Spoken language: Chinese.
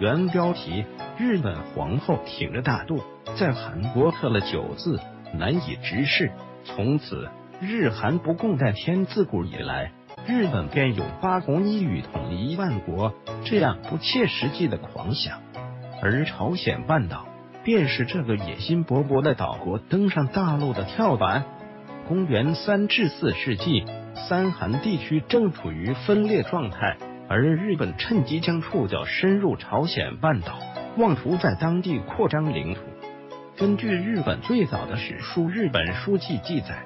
原标题：日本皇后挺着大肚，在韩国刻了九字，难以直视。从此，日韩不共戴天，自古以来，日本便有八珙一羽，统一万国这样不切实际的狂想。而朝鲜半岛便是这个野心勃勃的岛国登上大陆的跳板。公元三至四世纪，三韩地区正处于分裂状态。而日本趁机将触角伸入朝鲜半岛，妄图在当地扩张领土。根据日本最早的史书《日本书记》记载，